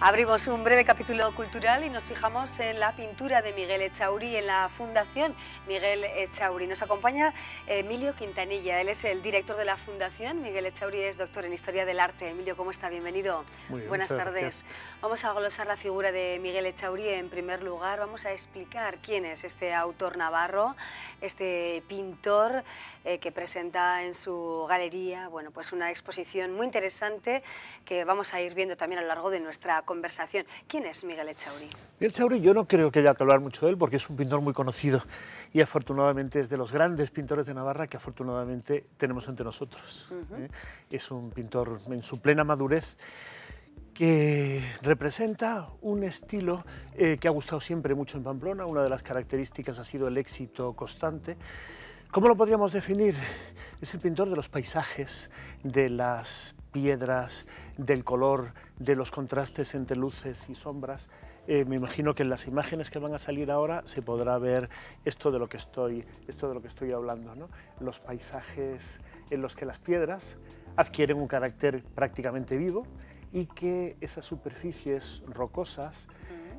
Abrimos un breve capítulo cultural y nos fijamos en la pintura de Miguel Echauri en la Fundación Miguel Echauri. Nos acompaña Emilio Quintanilla, él es el director de la Fundación. Miguel Echauri es doctor en Historia del Arte. Emilio, ¿cómo está? Bienvenido. Muy bien, Buenas tardes. gracias. Vamos a glosar la figura de Miguel Echauri. En primer lugar, vamos a explicar quién es este autor navarro, este pintor eh, que presenta en su galería bueno, pues una exposición muy interesante que vamos a ir viendo también a lo largo de nuestra conversación. ¿Quién es Miguel Echauri? Miguel Chauri yo no creo que haya que hablar mucho de él porque es un pintor muy conocido y afortunadamente es de los grandes pintores de Navarra que afortunadamente tenemos entre nosotros. ¿eh? Es un pintor en su plena madurez que representa un estilo eh, que ha gustado siempre mucho en Pamplona. Una de las características ha sido el éxito constante. ¿Cómo lo podríamos definir? Es el pintor de los paisajes, de las piedras, del color, de los contrastes entre luces y sombras. Eh, me imagino que en las imágenes que van a salir ahora se podrá ver esto de lo que estoy, esto de lo que estoy hablando, ¿no? los paisajes en los que las piedras adquieren un carácter prácticamente vivo y que esas superficies rocosas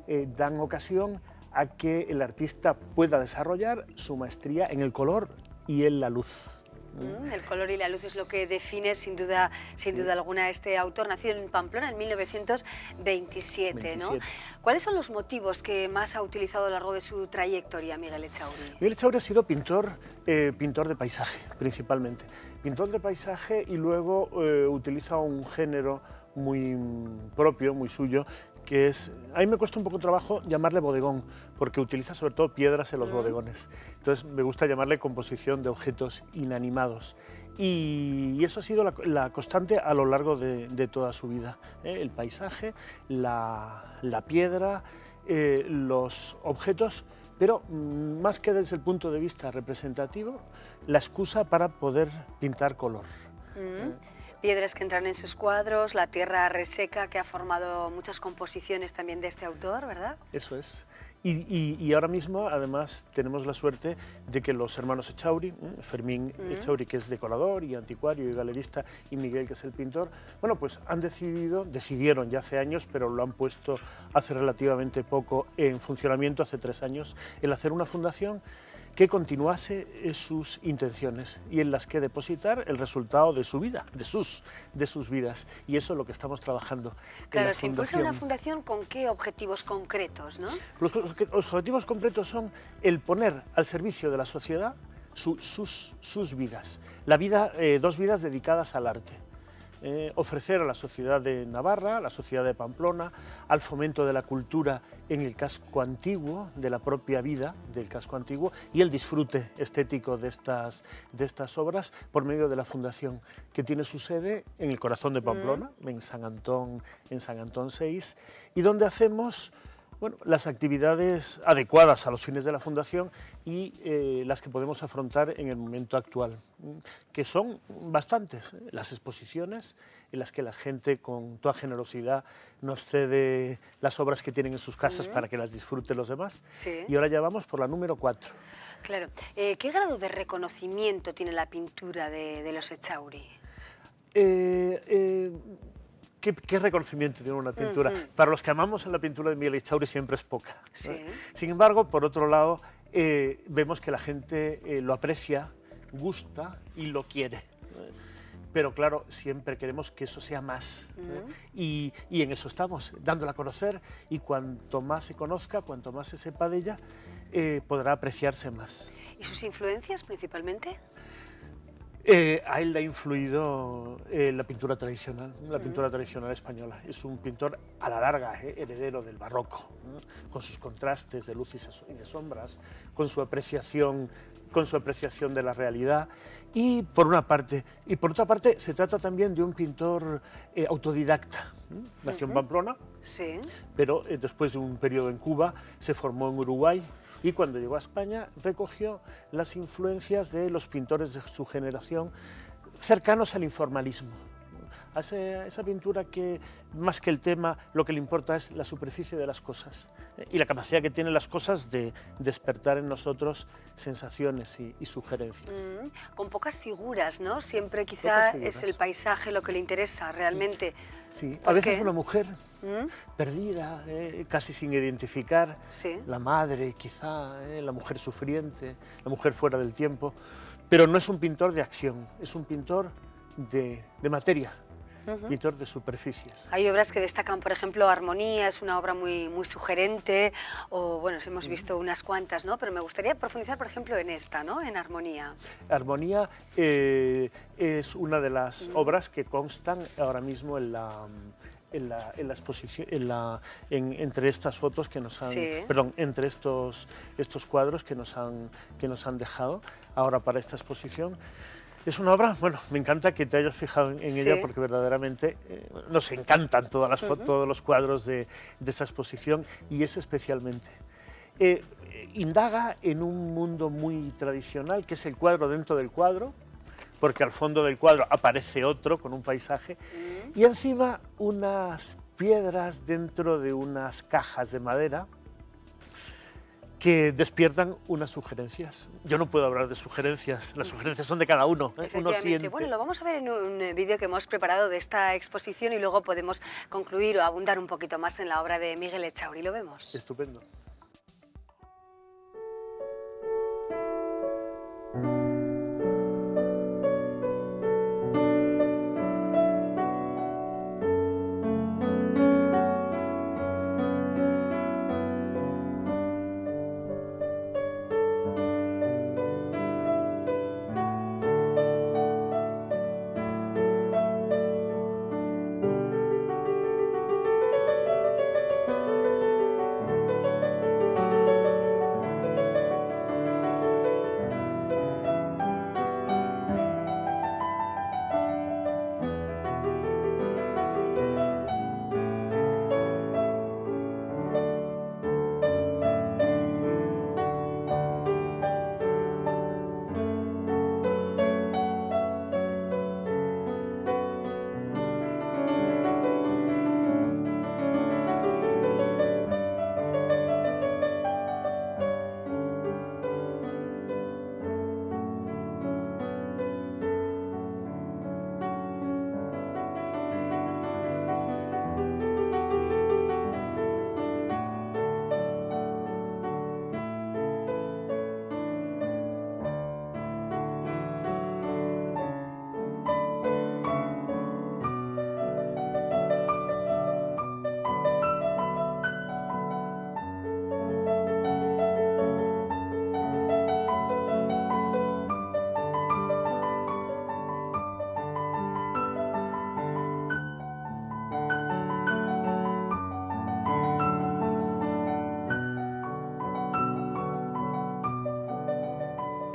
eh, dan ocasión a que el artista pueda desarrollar su maestría en el color y en la luz. Mm, El color y la luz es lo que define sin duda, sin duda alguna este autor, nacido en Pamplona en 1927. ¿no? 27. ¿Cuáles son los motivos que más ha utilizado a lo largo de su trayectoria Miguel Echauri? Miguel Echauri ha sido pintor, eh, pintor de paisaje, principalmente. Pintor de paisaje y luego eh, utiliza un género muy mm, propio, muy suyo, que es... A mí me cuesta un poco trabajo llamarle bodegón, porque utiliza sobre todo piedras en los bodegones. Entonces me gusta llamarle composición de objetos inanimados. Y, eso ha sido la, la constante a lo largo de, de toda su vida. ¿eh? El paisaje, la, la piedra, eh, los objetos pero mm, más que desde el punto de vista representativo, la excusa para poder pintar color. Mm, Piedras que entran en sus cuadros, la tierra reseca que ha formado muchas composiciones también de este autor, ¿verdad? Eso es. Y, y- y ahora mismo, además, tenemos la suerte de que los hermanos Echauri, ¿eh? Fermín Echauri, que es decorador y anticuario y galerista, y Miguel, que es el pintor, bueno, pues han decidido, decidieron ya hace años, pero lo han puesto hace relativamente poco en funcionamiento, hace tres años, el hacer una fundación que continuase sus intenciones y en las que depositar el resultado de su vida, de sus, de sus vidas. Y eso es lo que estamos trabajando. en Claro, la se impulsa una fundación. fundación con qué objetivos concretos, ¿no? Los, los objetivos concretos son el poner al servicio de la sociedad su- sus, sus vidas, la vida, eh, dos vidas dedicadas al arte. Eh, ofrecer a la sociedad de Navarra, a la sociedad de Pamplona, al fomento de la cultura en el casco antiguo, de la propia vida del casco antiguo y el disfrute estético de estas, de estas obras por medio de la fundación que tiene su sede en el corazón de Pamplona, en San Antón, en San Antón 6, y donde hacemos bueno, las actividades adecuadas a los fines de la Fundación y eh, las que podemos afrontar en el momento actual, que son bastantes. ¿eh? Las exposiciones en las que la gente con toda generosidad nos cede las obras que tienen en sus casas para que las disfruten los demás. Sí. Y ahora ya vamos por la número 4. Claro. Eh, ¿Qué grado de reconocimiento tiene la pintura de, de los Echauri? Eh, eh, ¿qué, qué reconocimiento tiene una pintura? Para los que amamos en la pintura de Miguel Echauri siempre es poca. Sin embargo, por otro lado, eh, vemos que la gente eh, lo aprecia, gusta y lo quiere. ¿no? Pero claro, siempre queremos que eso sea más. y en eso estamos, dándola a conocer y cuanto más se conozca, cuanto más se sepa de ella, eh, podrá apreciarse más. ¿Y sus influencias principalmente? Eh, a él le ha influido eh, la pintura tradicional, la pintura tradicional española. Es un pintor a la larga, eh, heredero del barroco, con sus contrastes de luz y de sombras, con su apreciación, con su apreciación de la realidad. Y por una parte, y por otra parte, se trata también de un pintor eh, autodidacta. Nació en Pamplona, Sí. pero eh, después de un periodo en Cuba se formó en Uruguay y cuando llegó a España recogió las influencias de los pintores de su generación cercanos al informalismo. A esa, pintura que más que el tema lo que le importa es la superficie de las cosas eh, y la capacidad que tienen las cosas de despertar en nosotros sensaciones y, sugerencias. Mm, con pocas figuras, ¿no? Siempre quizá es el paisaje lo que le interesa realmente. Sí, a veces una mujer ¿Mm? perdida, eh, casi sin identificar, la madre quizá, eh, la mujer sufriente, la mujer fuera del tiempo, pero no es un pintor de acción, es un pintor de, de materia, pintor de superficies. Hay obras que destacan, por ejemplo, Armonía, es una obra muy, muy sugerente, o bueno, hemos visto unas cuantas, ¿no? Pero me gustaría profundizar, por ejemplo, en esta, ¿no? En Armonía. Armonía eh, es una de las obras que constan ahora mismo en la, en la, en la, exposición, en la, entre estas fotos que nos han, perdón, entre estos, estos cuadros que nos, han, que nos han dejado ahora para esta exposición. Es una obra, bueno, me encanta que te hayas fijado en, ella porque verdaderamente eh, nos encantan todas las, todos los cuadros de, de, esta exposición y es especialmente. Eh, indaga en un mundo muy tradicional que es el cuadro dentro del cuadro, porque al fondo del cuadro aparece otro con un paisaje y encima unas piedras dentro de unas cajas de madera que despiertan unas sugerencias. Yo no puedo hablar de sugerencias, las sugerencias son de cada uno. ¿eh? Uno siente. Bueno, lo vamos a ver en un eh, vídeo que hemos preparado de esta exposición y luego podemos concluir o abundar un poquito más en la obra de Miguel Echauri. ¿Lo vemos? Estupendo.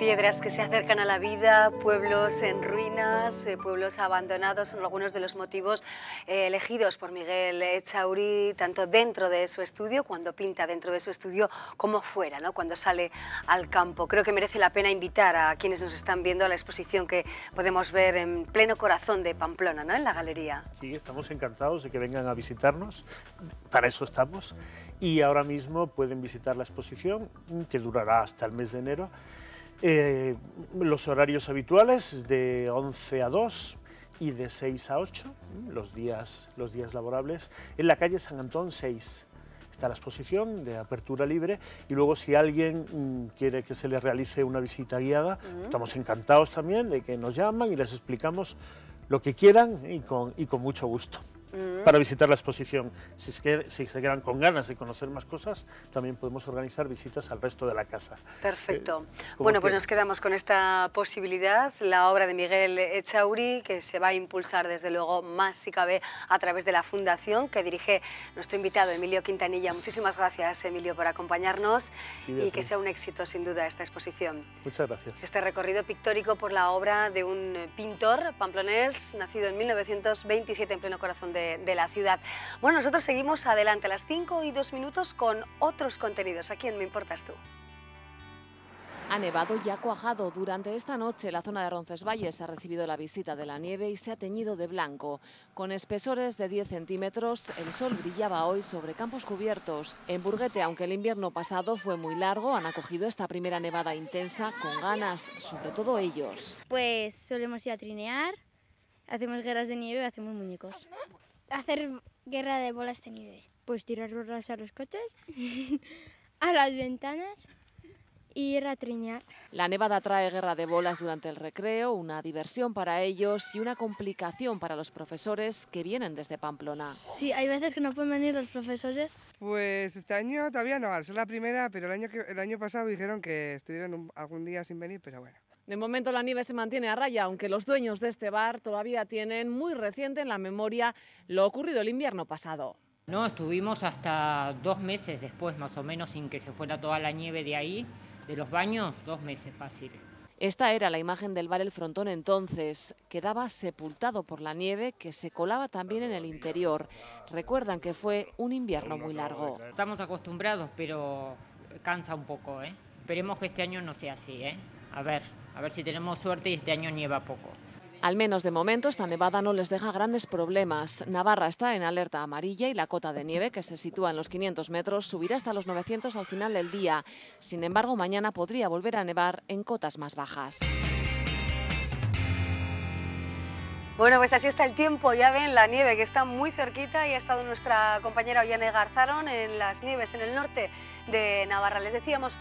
Piedras que se acercan a la vida, pueblos en ruinas, eh, pueblos abandonados, son algunos de los motivos eh, elegidos por Miguel Echauri, tanto dentro de su estudio, cuando pinta dentro de su estudio, como fuera, ¿no? cuando sale al campo. Creo que merece la pena invitar a quienes nos están viendo a la exposición que podemos ver en pleno corazón de Pamplona, ¿no? en la galería. Sí, estamos encantados de que vengan a visitarnos, para eso estamos, y ahora mismo pueden visitar la exposición, que durará hasta el mes de enero, eh, los horarios habituales de 11 a 2 y de 6 a 8, los días, los días laborables, en la calle San Antón 6. Está la exposición de apertura libre y luego si alguien mm, quiere que se le realice una visita guiada, estamos encantados también de que nos llaman y les explicamos lo que quieran y con, y con mucho gusto. Mm. para visitar la exposición. Si, que, si, se quedan con ganas de conocer más cosas, también podemos organizar visitas al resto de la casa. Perfecto. Eh, bueno, pues nos quedamos con esta posibilidad, la obra de Miguel Echauri, que se va a impulsar desde luego más si cabe a través de la fundación que dirige nuestro invitado Emilio Quintanilla. Muchísimas gracias Emilio por acompañarnos y, que sea un éxito sin duda esta exposición. Muchas gracias. Este recorrido pictórico por la obra de un pintor pamplonés nacido en 1927 en pleno corazón de de, la ciudad. Bueno, nosotros seguimos adelante a las 5 y 2 minutos con otros contenidos. ¿A quién me importas tú? Ha nevado y ha cuajado. Durante esta noche la zona de Roncesvalles ha recibido la visita de la nieve y se ha teñido de blanco. Con espesores de 10 centímetros, el sol brillaba hoy sobre campos cubiertos. En Burguete, aunque el invierno pasado fue muy largo, han acogido esta primera nevada intensa con ganas, sobre todo ellos. Pues solemos ir a trinear, hacemos guerras de nieve, hacemos muñecos. Hacer guerra de bolas de nieve. Pues tirar borras a los coches, a las ventanas y ir a triñar. La nevada trae guerra de bolas durante el recreo, una diversión para ellos y una complicación para los profesores que vienen desde Pamplona. Sí, hay veces que no pueden venir los profesores. Pues este año todavía no, al ser la primera, pero el año, que, el año pasado dijeron que estuvieron un- algún día sin venir, pero bueno. De momento la nieve se mantiene a raya, aunque los dueños de este bar todavía tienen muy reciente en la memoria lo ocurrido el invierno pasado. No, estuvimos hasta dos meses después, más o menos, sin que se fuera toda la nieve de ahí, de los baños, dos meses fácil. Esta era la imagen del bar El Frontón entonces. Quedaba sepultado por la nieve que se colaba también en el interior. Recuerdan que fue un invierno muy largo. Estamos acostumbrados, pero cansa un poco, ¿eh? Esperemos que este año no sea así, ¿eh? A ver, a ver si tenemos suerte y este año nieva poco. Al menos de momento esta nevada no les deja grandes problemas. Navarra está en alerta amarilla y la cota de nieve, que se sitúa en los 500 metros, subirá hasta los 900 al final del día. Sin embargo, mañana podría volver a nevar en cotas más bajas. Bueno, pues así está el tiempo, ya ven la nieve que está muy cerquita y ha estado nuestra compañera Ollane Garzaron en las nieves en el norte de Navarra. Les decíamos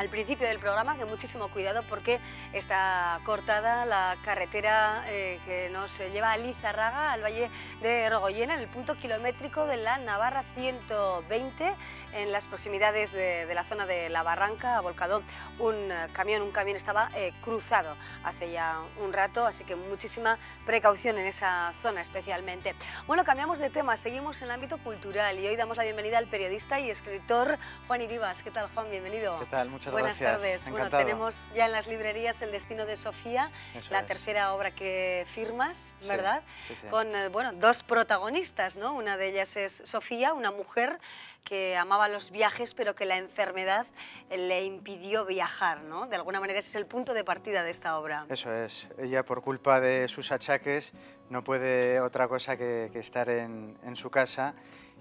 al principio del programa que muchísimo cuidado porque está cortada la carretera eh, que nos lleva a Lizarraga, al Valle de Rogoyena, en el punto kilométrico de la Navarra 120, en las proximidades de, de la zona de la Barranca, ha volcado un eh, camión, un camión estaba eh, cruzado hace ya un rato, así que muchísima precaución en esa zona especialmente. Bueno, cambiamos de tema, seguimos en el ámbito cultural y hoy damos la bienvenida al periodista y escritor Juan Iribas. ¿Qué tal, Juan? Bienvenido. ¿Qué tal? Muchas Buenas gracias. tardes. Bueno, tenemos ya en las librerías El destino de Sofía, Eso la es. tercera obra que firmas, ¿verdad? sí, sí. Con eh, bueno, dos protagonistas, ¿no? Una de ellas es Sofía, una mujer que amaba los viajes, pero que la enfermedad le impidió viajar, ¿no? De alguna manera ese es el punto de partida de esta obra. Eso es. Ella, por culpa de sus achaques, no puede otra cosa que, que estar en, en su casa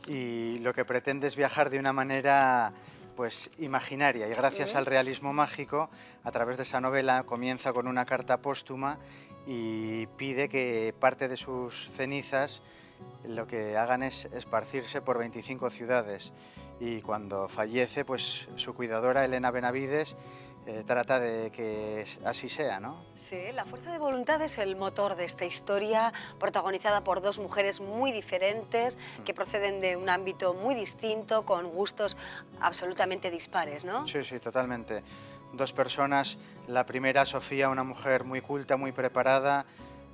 y lo que pretende es viajar de una manera pues imaginaria. Y gracias al realismo mágico a través de esa novela comienza con una carta póstuma y pide que parte de sus cenizas lo que hagan es esparcirse por 25 ciudades. Y cuando fallece pues su cuidadora Elena Benavides eh, trata de que así sea, ¿no? Sí, la fuerza de voluntad es el motor de esta historia, protagonizada por dos mujeres muy diferentes, que proceden de un ámbito muy distinto, con gustos absolutamente dispares, ¿no? Sí, sí, totalmente. Dos personas, la primera Sofía, una mujer muy culta, muy preparada,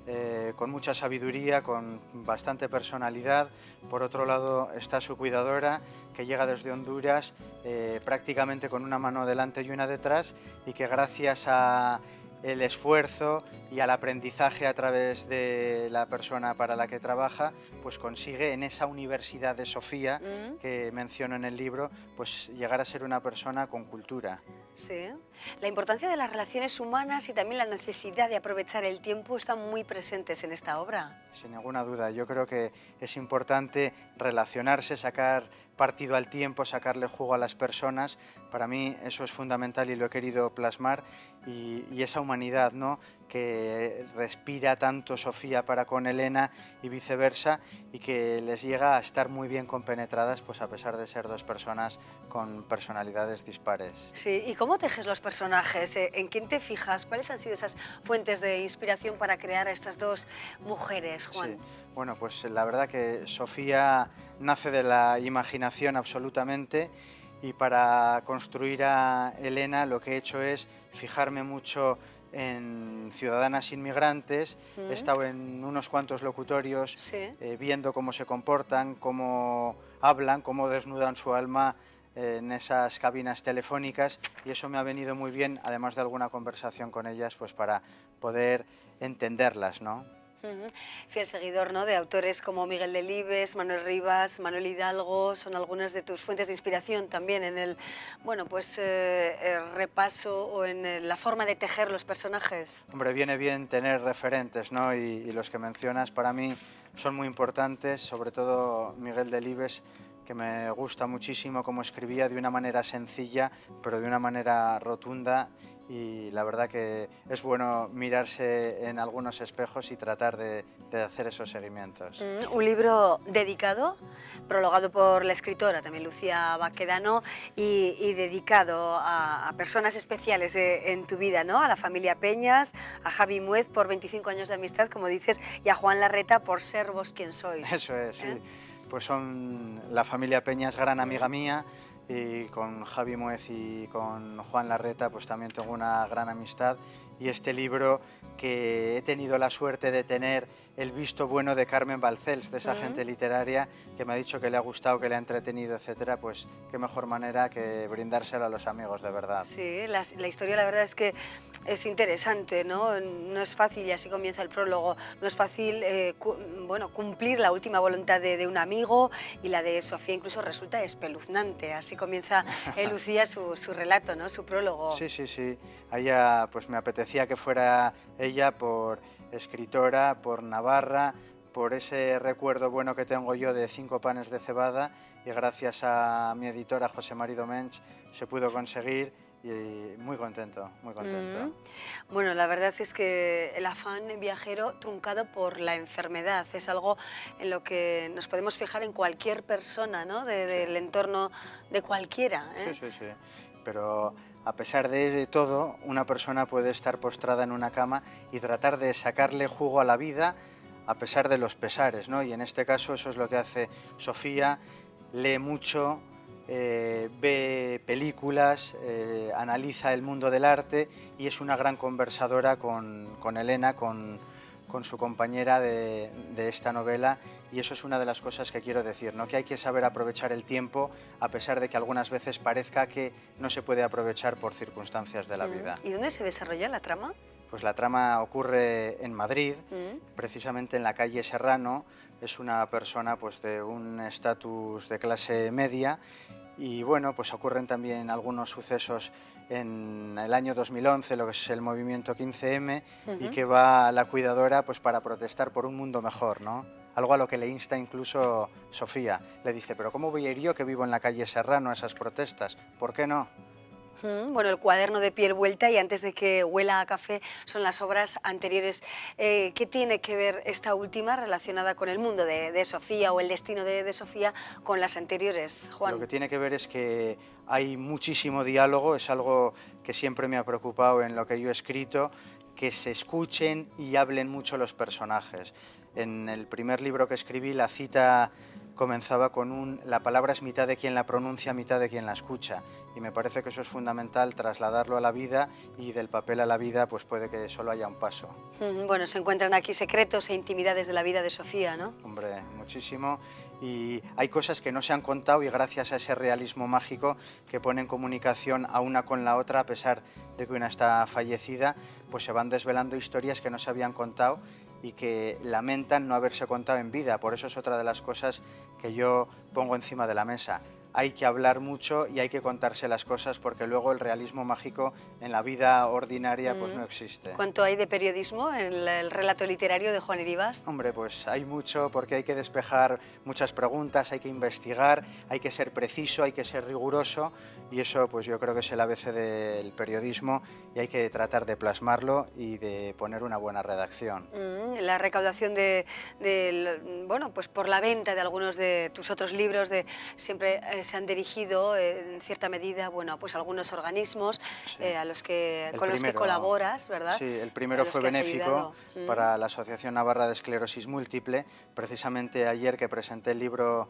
eh, con mucha sabiduría, con bastante personalidad. Por otro lado está su cuidadora, que llega desde Honduras eh, prácticamente con una mano delante y una detrás y que gracias a el esfuerzo y al aprendizaje a través de la persona para la que trabaja, pues consigue en esa universidad de Sofía Mm, que menciono en el libro, pues llegar a ser una persona con cultura. Sí. La importancia de las relaciones humanas y también la necesidad de aprovechar el tiempo están muy presentes en esta obra. Sin ninguna duda, yo creo que es importante relacionarse, sacar partido al tiempo, sacarle jugo a las personas. Para mí eso es fundamental y lo he querido plasmar. Y, y esa humanidad ¿no? que respira tanto Sofía para con Elena y viceversa y que les llega a estar muy bien compenetradas pues a pesar de ser dos personas con personalidades dispares. Sí, ¿y cómo tejes los personajes? Eh, ¿En quién te fijas? ¿Cuáles han sido esas fuentes de inspiración para crear a estas dos mujeres, Juan? Sí, bueno, pues la verdad que Sofía nace de la imaginación absolutamente y para construir a Elena lo que he hecho es fijarme mucho en ciudadanas inmigrantes, Mm. he estado en unos cuantos locutorios Sí. eh, viendo cómo se comportan, cómo hablan, cómo desnudan su alma eh, en esas cabinas telefónicas y eso me ha venido muy bien, además de alguna conversación con ellas, pues para poder entenderlas, ¿no? Fiel seguidor ¿no? de autores como Miguel Delibes, Manuel Rivas, Manuel Hidalgo, son algunas de tus fuentes de inspiración también en el bueno, pues, eh, repaso o en la forma de tejer los personajes. Hombre, viene bien tener referentes ¿no? y, y los que mencionas para mí son muy importantes, sobre todo Miguel Delibes que me gusta muchísimo cómo escribía de una manera sencilla, pero de una manera rotunda y la verdad que es bueno mirarse en algunos espejos y tratar de, hacer esos seguimientos. Mm, un libro dedicado, prologado por la escritora también Lucía Baquedano y, dedicado a, personas especiales en tu vida, ¿no? A la familia Peñas, a Javi Muez por 25 años de amistad, como dices, y a Juan Larreta por ser vos quien sois. Eso es, sí. ¿Eh? Pues son la familia Peñas, gran amiga mía, y con Javi Muez y con Juan Larreta pues también tengo una gran amistad. Y este libro que he tenido la suerte de tener el visto bueno de Carmen Balcells, de esa gente literaria que me ha dicho que le ha gustado, que le ha entretenido, etcétera, pues qué mejor manera que brindárselo a los amigos de verdad. Sí, la, historia la verdad es que es interesante, ¿no? No es fácil, y así comienza el prólogo, no es fácil eh, bueno, cumplir la última voluntad de, un amigo y la de Sofía incluso resulta espeluznante, así comienza eh, Lucía su, su, relato, ¿no? Su prólogo. Sí, sí, sí, a pues me apetece decía que fuera ella por escritora, por Navarra, por ese recuerdo bueno que tengo yo de cinco panes de cebada y gracias a mi editora José María Mench se pudo conseguir y muy contento, muy contento. Mm. Bueno, la verdad es que el afán viajero truncado por la enfermedad es algo en lo que nos podemos fijar en cualquier persona, ¿no? del entorno de cualquiera. ¿eh? Sí, sí, sí. Pero a pesar de todo, una persona puede estar postrada en una cama y tratar de sacarle jugo a la vida a pesar de los pesares, ¿no? Y en este caso eso es lo que hace Sofía, lee mucho, eh, ve películas, eh, analiza el mundo del arte y es una gran conversadora con, con Elena, con, con su compañera de, esta novela y eso es una de las cosas que quiero decir, ¿no? que hay que saber aprovechar el tiempo a pesar de que algunas veces parezca que no se puede aprovechar por circunstancias de la mm. vida. ¿Y dónde se desarrolla la trama? Pues la trama ocurre en Madrid, mm. precisamente en la calle Serrano. Es una persona pues, de un estatus de clase media y bueno, pues ocurren también algunos sucesos en el año 2011, lo que es el movimiento 15M, y que va la cuidadora pues para protestar por un mundo mejor, ¿no? Algo a lo que le insta incluso Sofía. Le dice, pero ¿cómo voy a ir yo que vivo en la calle Serrano a esas protestas? ¿Por qué no? Bueno, el cuaderno de piel vuelta y antes de que huela a café son las obras anteriores. Eh, ¿Qué tiene que ver esta última relacionada con el mundo de, Sofía o el destino de, Sofía con las anteriores, Juan? Lo que tiene que ver es que hay muchísimo diálogo, es algo que siempre me ha preocupado en lo que yo he escrito, que se escuchen y hablen mucho los personajes. En el primer libro que escribí, la cita comenzaba con un la palabra es mitad de quien la pronuncia, mitad de quien la escucha. Y me parece que eso es fundamental, trasladarlo a la vida y del papel a la vida pues puede que solo haya un paso. Bueno, se encuentran aquí secretos e intimidades de la vida de Sofía, ¿no? Hombre, muchísimo. Y hay cosas que no se han contado y gracias a ese realismo mágico que pone en comunicación a una con la otra, a pesar de que una está fallecida, pues se van desvelando historias que no se habían contado y que lamentan no haberse contado en vida. Por eso es otra de las cosas que yo pongo encima de la mesa hay que hablar mucho y hay que contarse las cosas porque luego el realismo mágico en la vida ordinaria pues no existe. ¿Cuánto hay de periodismo en el relato literario de Juan Iribas? Hombre, pues hay mucho porque hay que despejar muchas preguntas, hay que investigar, hay que ser preciso, hay que ser riguroso y eso pues yo creo que es el ABC del periodismo y hay que tratar de plasmarlo y de poner una buena redacción. Mm, la recaudación de, bueno, pues por la venta de algunos de tus otros libros de siempre eh, se han dirigido en cierta medida bueno, pues algunos organismos eh, a los que, con los que colaboras, ¿verdad? Sí, el primero fue benéfico mm. para la Asociación Navarra de Esclerosis Múltiple. Precisamente ayer que presenté el libro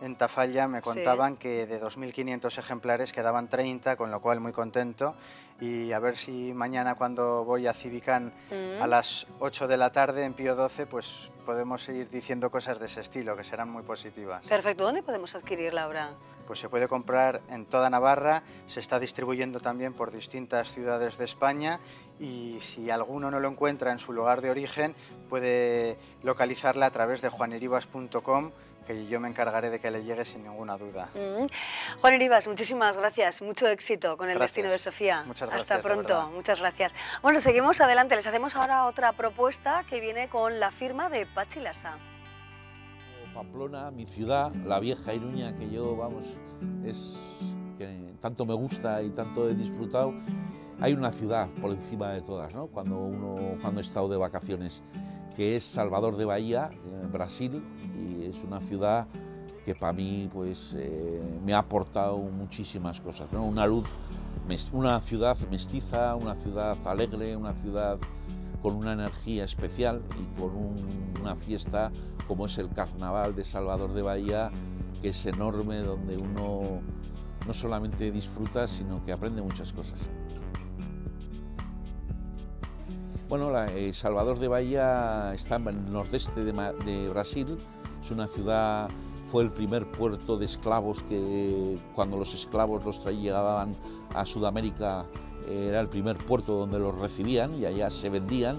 en Tafalla me contaban que de 2.500 ejemplares quedaban 30, con lo cual muy contento. Y a ver si mañana cuando voy a Civicán Mm. a las 8 de la tarde en Pío 12, pues podemos seguir diciendo cosas de ese estilo, que serán muy positivas. Perfecto, ¿dónde podemos adquirirla ahora? Pues se puede comprar en toda Navarra, se está distribuyendo también por distintas ciudades de España y si alguno no lo encuentra en su lugar de origen, puede localizarla a través de juaneribas.com que yo me encargaré de que le llegue sin ninguna duda. Mm. Juan Eribas, muchísimas gracias, mucho éxito con el Gracias. destino de Sofía. Muchas Hasta gracias, de pronto, muchas gracias. Bueno, seguimos adelante, les hacemos ahora otra propuesta que viene con la firma de Pachi Lasa. Pamplona, mi ciudad, la vieja Iruña, que yo, vamos, es que tanto me gusta y tanto he disfrutado. Hay una ciudad por encima de todas, ¿no? Cuando uno, cuando he estado de vacaciones, que es Salvador de Bahía, en Brasil, y es una ciudad que para mí, pues, eh, me ha aportado muchísimas cosas, ¿no? Una luz, una ciudad mestiza, una ciudad alegre, una ciudad con una energía especial y con un- una fiesta como es el Carnaval de Salvador de Bahía, que es enorme, donde uno no solamente disfruta, sino que aprende muchas cosas. Bueno, eh, Salvador de Bahía está en el nordeste de Brasil, es una ciudad, fue el primer puerto de esclavos que cuando los esclavos los traían a Sudamérica era el primer puerto donde los recibían y allá se vendían.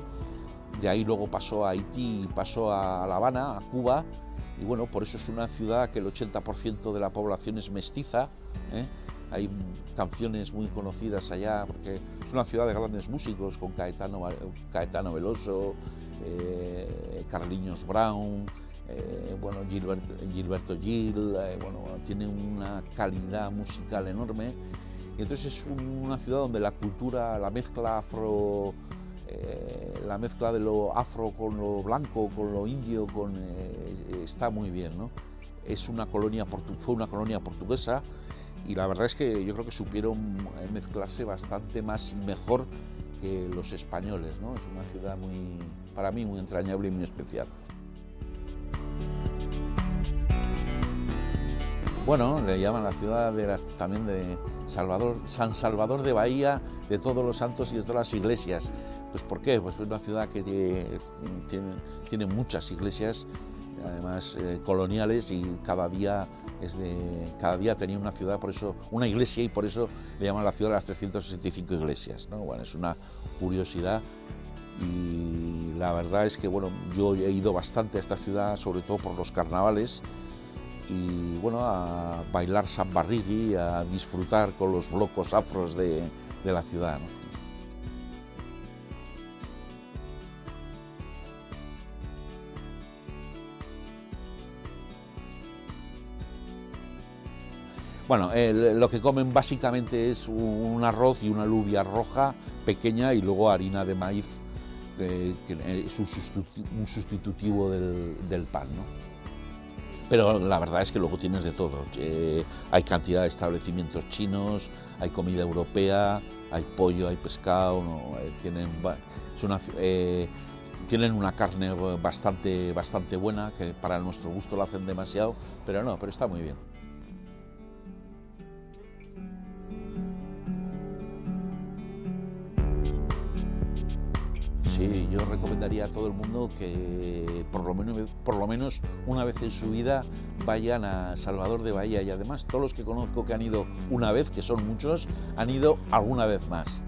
De ahí luego pasó a Haití pasó a La Habana, a Cuba. Y bueno, por eso es una ciudad que el 80% de la población es mestiza. ¿eh? Hay canciones muy conocidas allá, porque es una ciudad de grandes músicos, con Caetano, Caetano Veloso, eh, Carliños Brown, eh, bueno, Gilberto, Gilberto Gil, eh, bueno, tiene una calidad musical enorme. Y entonces es un- una ciudad donde la cultura, la mezcla afro, eh, la mezcla de lo afro con lo blanco, con lo indio, eh, está muy bien. ¿no? Es una colonia fue una colonia portuguesa y la verdad es que yo creo que supieron eh, mezclarse bastante más y mejor que los españoles. ¿no? Es una ciudad muy, para mí muy entrañable y muy especial. Bueno, le llaman la ciudad de las- también de San Salvador de Bahía, de todos los santos y de todas las iglesias. Pues ¿por qué? Pues es una ciudad que tiene muchas iglesias, además eh, coloniales y cada día es de, cada día tenía una ciudad, por eso una iglesia y por eso le llaman la ciudad de las 365 iglesias. ¿no? Bueno, es una curiosidad y la verdad es que bueno, yo he ido bastante a esta ciudad, sobre todo por los carnavales y bueno, a bailar sambarrigui, a disfrutar con los blocos afros de, de la ciudad. ¿no? Bueno, lo que comen básicamente es un, arroz y una alubia roja pequeña y luego harina de maíz, eh, que es un, sustitu- un sustitutivo del, del pan. Pero la verdad es que luego tienes de todo. Eh, hay cantidad de establecimientos chinos, hay comida europea, hay pollo, hay pescado. Eh, tienen, es una eh, tienen una carne bastante, bastante buena, que para nuestro gusto la hacen demasiado, pero no, pero está muy bien. Sí, yo recomendaría a todo el mundo que por lo, menos, por lo menos una vez en su vida vayan a Salvador de Bahía y además todos los que conozco que han ido una vez, que son muchos, han ido alguna vez más.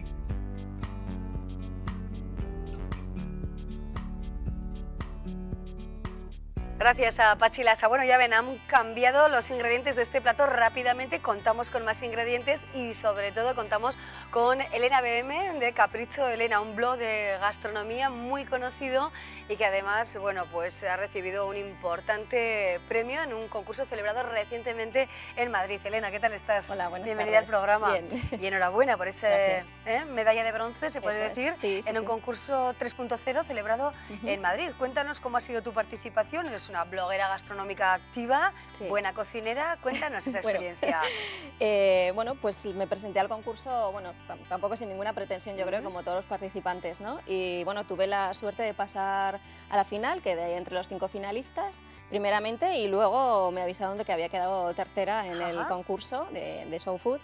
Gracias a Pachi Lasa. Bueno, ya ven, han cambiado los ingredientes de este plato rápidamente. Contamos con más ingredientes y sobre todo contamos con Elena BM de Capricho Elena, un blog de gastronomía muy conocido y que además, bueno, pues ha recibido un importante premio en un concurso celebrado recientemente en Madrid. Elena, ¿qué tal estás? Hola, buenas Bienvenida tardes. al programa. Bien. Y enhorabuena por esa Gracias. medalla de bronce, se puede Eso es. decir, Sí, sí, en un sí. concurso 3.0 celebrado Ujú. en Madrid. Cuéntanos cómo ha sido tu participación. Es una una bloguera gastronómica activa, Sí. buena cocinera. Cuéntanos esa Bueno. experiencia. Eh, bueno, pues me presenté al concurso, bueno, tam- tampoco sin ninguna pretensión, yo creo, Ujú. como todos los participantes, ¿no? Y bueno, tuve la suerte de pasar a la final, quedé entre los cinco finalistas, primeramente, y luego me avisaron de que había quedado tercera en el Ajá. concurso de, de Show Food.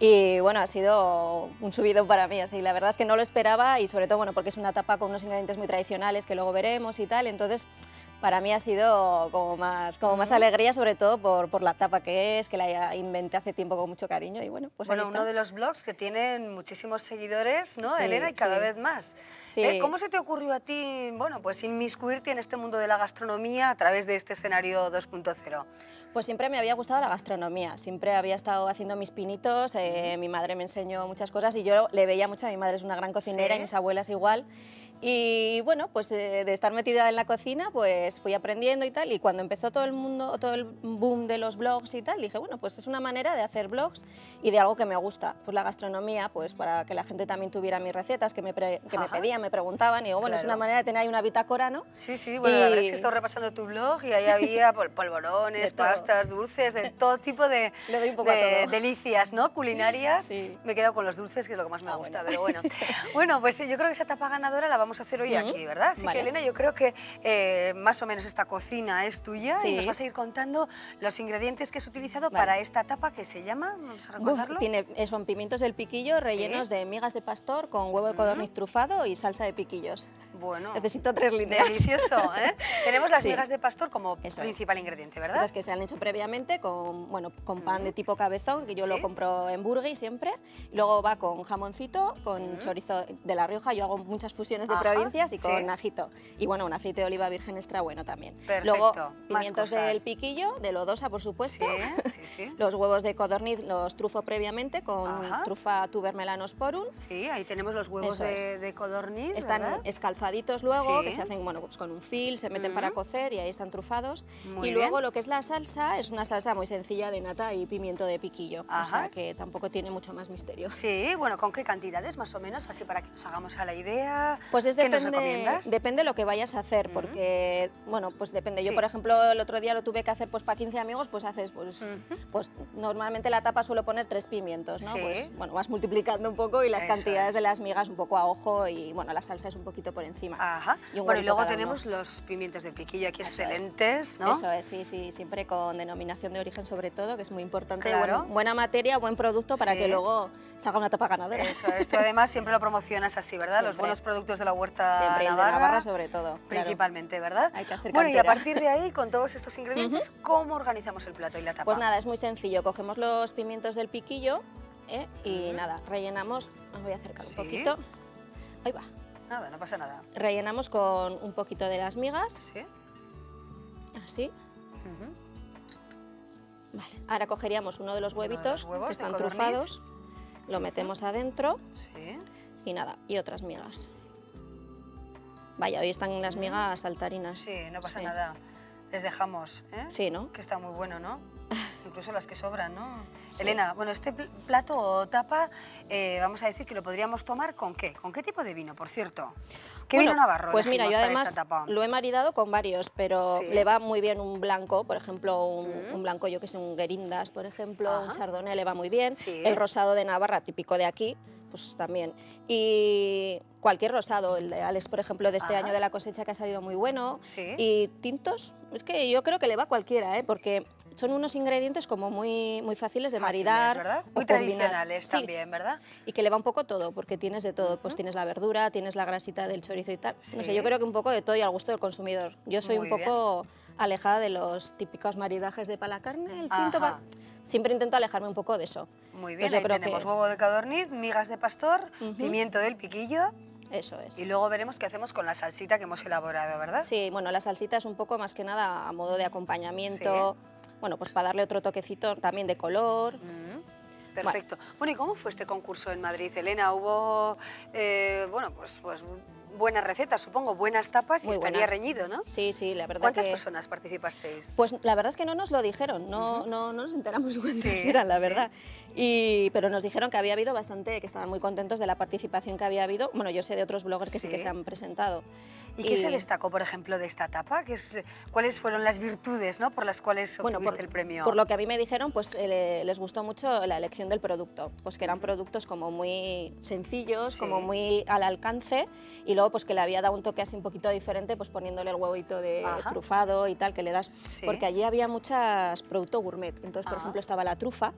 Y bueno, ha sido un subido para mí, así, la verdad es que no lo esperaba y sobre todo, bueno, porque es una tapa con unos ingredientes muy tradicionales que luego veremos y tal, entonces para mí ha sido como más, como más alegría, sobre todo por, por la tapa que es, que la inventé hace tiempo con mucho cariño y bueno, pues bueno, ahí está. uno de los blogs que tienen muchísimos seguidores, ¿no, Sí, Elena? Y cada sí. vez más. Sí. Eh, ¿Cómo se te ocurrió a ti, bueno, pues inmiscuirte en este mundo de la gastronomía a través de este escenario 2.0? Pues siempre me había gustado la gastronomía, siempre había estado haciendo mis pinitos, eh, mi madre me enseñó muchas cosas y yo le veía mucho, a mi madre es una gran cocinera y mis abuelas igual. Y bueno, pues eh, de estar metida en la cocina, pues fui aprendiendo y tal. Y cuando empezó todo el mundo, todo el boom de los blogs y tal, dije, bueno, pues es una manera de hacer blogs y de algo que me gusta. Pues la gastronomía, pues para que la gente también tuviera mis recetas, que me, pre- que me pedían, me preguntaban. Y digo, bueno, es Claro. una manera de tener ahí una bitácora, ¿no? Sí, sí, bueno, la verdad es Y- que he estado repasando tu blog y ahí había pol- polvorones, pastas, dulces, de todo tipo de, Le doy un poco de delicias, ¿no? Culinarias. Sí. Me he quedado con los dulces, que es lo que más me Ah, gusta, bueno. pero bueno. Bueno, pues eh, yo creo que esa etapa ganadora la vamos a hacer hoy aquí, ¿verdad? Así Vale. que, Elena, yo creo que eh, más o menos esta cocina es tuya y Sí. nos vas a ir contando los ingredientes que has utilizado Vale. para esta tapa que se llama, vamos a recordarlo. tiene, eh, son pimientos del piquillo rellenos de migas de pastor con huevo de codorniz trufado y salsa de piquillos. Bueno, Necesito tres líneas. delicioso, ¿eh? Tenemos las Sí. migas de pastor como Eso es. principal ingrediente, ¿verdad? Esas que se han hecho previamente con, bueno, con pan de tipo cabezón, que yo Sí. lo compro en Burgui siempre. Luego va con jamoncito, con chorizo de La Rioja. Yo hago muchas fusiones de Ajá, provincias y sí. con ajito. Y bueno, un aceite de oliva virgen extra bueno también. Perfecto, Luego pimientos del piquillo, de lodosa por supuesto. Sí, sí, sí. Los huevos de codorniz los trufo previamente con Ajá. trufa tubermelaноsporum. Sí, ahí tenemos los huevos de, de codorniz, Están ¿verdad? escalfaditos luego, Sí. que se hacen bueno, pues con un fil, se meten para cocer y ahí están trufados. Muy y luego bien. lo que es la salsa es una salsa muy sencilla de nata y pimiento de piquillo, o sea que tampoco tiene mucho más misterio. Sí, bueno, ¿con qué cantidades más o menos? Así para que nos hagamos a la idea. Pues es ¿Qué nos depende, recomiendas? depende lo que vayas a hacer, porque, bueno, pues depende. Yo, por ejemplo, el otro día lo tuve que hacer pues para 15 amigos, pues haces, pues, pues normalmente la tapa suelo poner tres pimientos, ¿no? Sí. Pues, bueno, vas multiplicando un poco y las Eso cantidades de las migas un poco a ojo y, bueno, la salsa es un poquito por encima. Ajá. Y bueno, y luego tenemos uno. los pimientos de piquillo aquí Eso es. excelentes, ¿no? Eso es, sí, sí, siempre con denominación de origen sobre todo, que es muy importante. Claro. Buen- buena materia, buen producto para Sí. que luego salga una tapa ganadera. Eso, esto además siempre lo promocionas así, ¿verdad? Los buenos productos de la huerta Siempre, y el de navarra, Navarra sobre todo. claro. principalmente, ¿verdad? Hay que hacer bueno, y a partir de ahí, con todos estos ingredientes, ¿cómo organizamos el plato y la tapa? Pues nada, es muy sencillo. Cogemos los pimientos del piquillo ¿eh? y nada, rellenamos, os voy a acercar Sí. un poquito. Ahí va. Nada, no pasa nada. Rellenamos con un poquito de las migas, ¿Sí? así. Vale. Ahora cogeríamos uno de los Uno de los huevitos que están trufados, lo metemos adentro Sí. y nada, y otras migas. Vaya, hoy están las migas saltarinas. Sí, no pasa Sí. nada. Les dejamos, ¿eh? Sí, ¿no? Que está muy bueno, ¿no? Incluso las que sobran, ¿no? Sí. Elena, bueno, este pl- plato o tapa, eh, vamos a decir que lo podríamos tomar con qué? ¿Con qué tipo de vino, por cierto? ¿Qué Bueno, vino navarro Pues mira, yo además lo he maridado con varios, pero Sí. le va muy bien un blanco, por ejemplo, un, Mm. un blanco, yo que sé, un Guerindas, por ejemplo, un. Chardonnay le va muy bien. Sí. El rosado de Navarra, típico de aquí, pues también. Y cualquier rosado, el de Alex, por ejemplo, de este Ajá. año de la cosecha que ha salido muy bueno. Sí. Y tintos, es que yo creo que le va a cualquiera, ¿eh? porque son unos ingredientes como muy, muy fáciles de Fáciles, maridar. ¿verdad? Muy tradicionales Sí, también, ¿verdad? y que le va un poco todo, porque tienes de todo. Pues tienes la verdura, tienes la grasita del chorizo y tal. No sé, yo creo que un poco de todo y al gusto del consumidor. Yo soy Muy un poco alejada de los típicos maridajes de para la carne, el tinto. Ajá. pa- Siempre intento alejarme un poco de eso. Muy bien, yo ahí creo tenemos que- huevo de codorniz, migas de pastor, pimiento del piquillo Eso es. y luego veremos qué hacemos con la salsita que hemos elaborado, ¿verdad? Sí, bueno, la salsita es un poco más que nada a modo de acompañamiento. Bueno, pues para darle otro toquecito también de color. Perfecto. Bueno, ¿y cómo fue este concurso en Madrid, Elena? ¿Hubo, eh, bueno, pues, pues buenas recetas, supongo, buenas tapas y Muy estaría buenas. reñido, ¿no? Sí, sí, la verdad ¿Cuántas que... personas participasteis? Pues la verdad es que no nos lo dijeron, no, no, no nos enteramos cuántas Sí, eran, la sí. verdad. Y, pero nos dijeron que había habido bastante, que estaban muy contentos de la participación que había habido. Bueno, yo sé de otros bloggers que sí, que Sí. se han presentado. ¿Y qué se destacó, por ejemplo, de esta tapa? ¿Qué es- ¿Cuáles fueron las virtudes ¿no? por las cuales Bueno, obtuviste por, el premio? por lo que a mí me dijeron, pues eh, le- les gustó mucho la elección del producto, pues que eran productos como muy sencillos, Sí. como muy al alcance, y luego pues que le había dado un toque así un poquito diferente, pues poniéndole el huevito de Ajá. trufado y tal, que le das, Sí. porque allí había muchas producto gourmet, entonces por Ah. ejemplo estaba la trufa,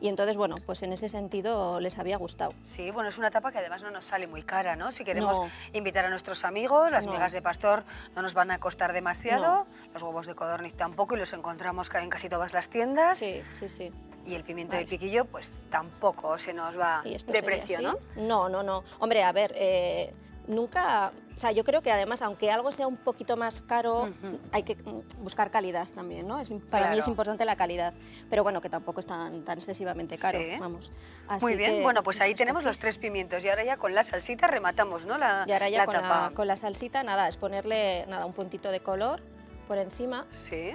y entonces bueno, pues en ese sentido les había gustado. Sí, bueno, es una tapa que además no nos sale muy cara, ¿no? Si queremos No. invitar a nuestros amigos, las No. migas de pastor no nos van a costar demasiado, los huevos de codorniz tampoco y los encontramos en casi todas las tiendas. Sí, sí, sí. Y el pimiento del Vale. piquillo, pues tampoco se nos va ¿Y esto de precio? ¿no? No, no, no. Hombre, a ver, eh, nunca... O sea, yo creo que además, aunque algo sea un poquito más caro, Ujú. hay que buscar calidad también, ¿no? Es, para mí es importante la calidad, pero bueno, que tampoco es tan, tan excesivamente caro, Sí. vamos. Muy bien, que, bueno, pues ahí tenemos los tres pimientos y ahora ya con la salsita rematamos, ¿no? La, Y ahora ya la con, tapa. la, con la salsita, nada, es ponerle nada, un puntito de color por encima, Sí,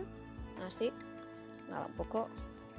así, nada, un poco...